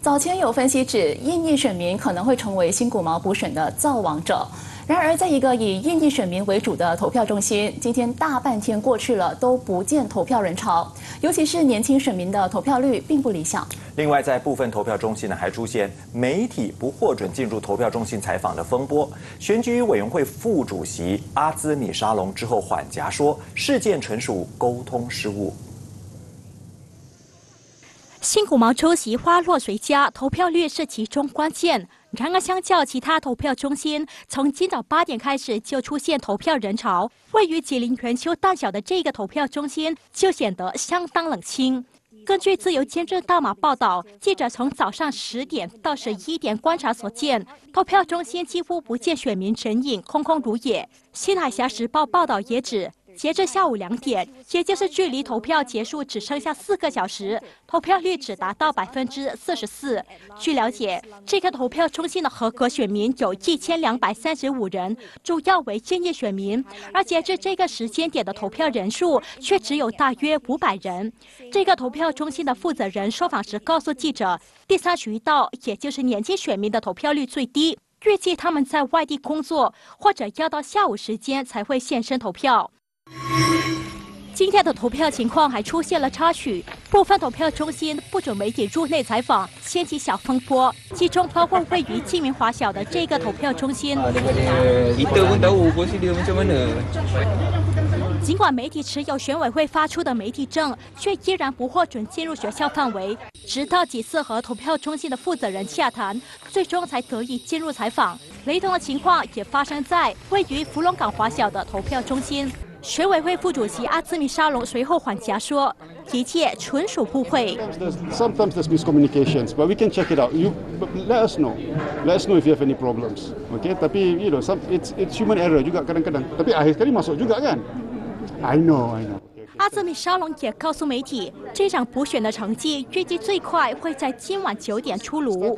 早前有分析指，印裔选民可能会成为新古毛补选的造王者。然而，在一个以印裔选民为主的投票中心，今天大半天过去了，都不见投票人潮，尤其是年轻选民的投票率并不理想。另外，在部分投票中心呢，还出现媒体不获准进入投票中心采访的风波。选举委员会副主席阿兹米沙龙之后缓颊说，事件纯属沟通失误。新古毛出席花落谁家，投票率是其中关键。然而，相较其他投票中心，从今早八点开始就出现投票人潮，位于吉林元丘大小的这个投票中心就显得相当冷清。根据自由监证大马报道，记者从早上十点到十一点观察所见，投票中心几乎不见选民身影，空空如也。新海峡时报报道也指。截至下午两点，也就是距离投票结束只剩下四个小时，投票率只达到百分之四十四。据了解，这个投票中心的合格选民有一千两百三十五人，主要为建业选民。而截至这个时间点的投票人数却只有大约五百人。这个投票中心的负责人受访时告诉记者，第三渠道，也就是年轻选民的投票率最低，预计他们在外地工作，或者要到下午时间才会现身投票。今天的投票情况还出现了插曲，部分投票中心不准媒体入内采访，掀起小风波。其中包括位于金明华小的这个投票中心。尽管媒体持有选委会发出的媒体证，却依然不获准进入学校范围。直到几次和投票中心的负责人洽谈，最终才得以进入采访。雷同的情况也发生在位于芙蓉港华小的投票中心。选委会副主席阿兹米沙龙随后缓颊说：“一切纯属误会。” Sometimes there's miscommunications, but we can check it out. You let us know. Let us know if you have any problems. Okay? Tapi you know, some it's it's human error juga kadang-kadang. Tapi akhir kali masuk juga kan? I know, I know. 阿兹米沙龙也告诉媒体，这场补选的成绩预计最快会在今晚九点出炉。